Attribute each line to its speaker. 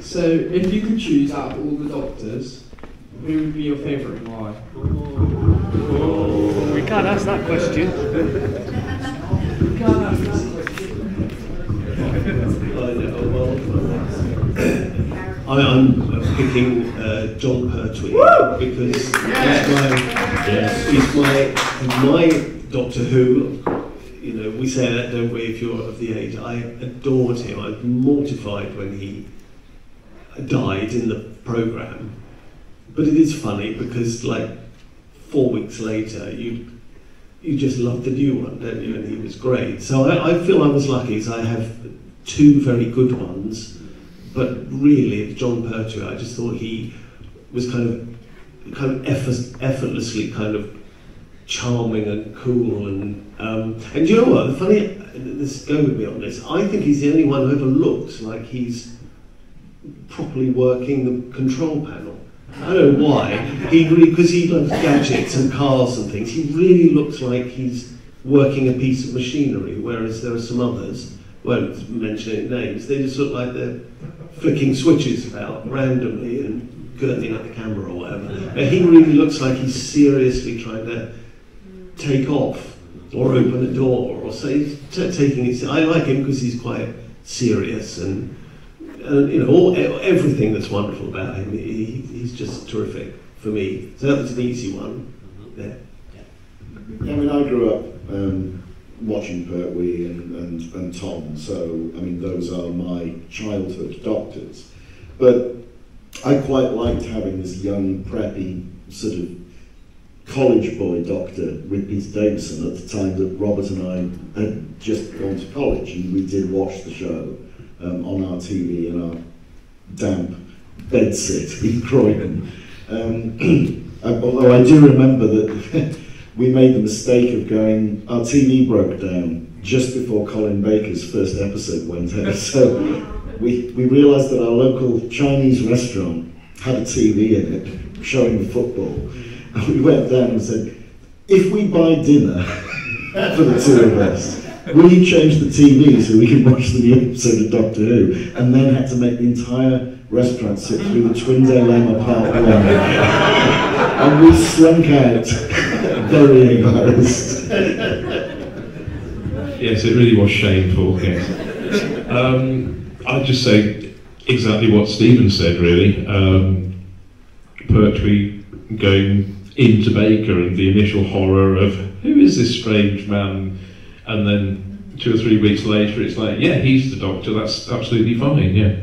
Speaker 1: So, if you could choose out of all the doctors, who would be your favourite and why?
Speaker 2: We can't ask that question.
Speaker 1: You can't ask this
Speaker 3: I, I'm picking uh, Jon Pertwee because
Speaker 1: Yes.
Speaker 3: he's my, he's my my Doctor Who. You know, we say that, don't we? If you're of the age, I adored him. I was mortified when he died in the program. But it is funny because, like, four weeks later, you you just love the new one, don't you? And he was great. So I, I feel I was lucky, as I have two very good ones. But really, Jon Pertwee, I just thought he was kind of kind of effort, effortlessly kind of charming and cool and um, and you know what the funny this go with me on this I think he's the only one who ever looks like he's properly working the control panel I don't know why he because he loves gadgets and cars and things he really looks like he's working a piece of machinery whereas there are some others won't mention names they just look like they're flicking switches about randomly and gurning at the camera or whatever and he really looks like he's seriously trying to take off or open a door or say taking it. I like him because he's quite serious and, and you know all, everything that's wonderful about him. He, he's just terrific for me. So that was an easy one. There.
Speaker 4: Yeah, I mean, I grew up um, watching Pertwee and, and, and Tom, so I mean, those are my childhood doctors. But I quite liked having this young, preppy, sort of college boy doctor with Peter Davison at the time that Robert and I had just gone to college, and we did watch the show um, on our TV in our damp bedsit in Croydon. Um, although I do remember that we made the mistake of going, our TV broke down just before Colin Baker's first episode went out. So we, we realised that our local Chinese restaurant had a TV in it showing the football. And we went down and said, if we buy dinner for the two of us, will you change the TV so we can watch the new episode of Doctor Who? And then had to make the entire restaurant sit through the Twin Dilemma Part 1. and we slunk out very embarrassed.
Speaker 5: Yes, it really was shameful. Yes. Um, I'd just say exactly what Stephen said. Really, um, Pertwee going into Baker and the initial horror of who is this strange man, and then two or three weeks later, it's like, yeah, he's the Doctor. That's absolutely fine. Yeah.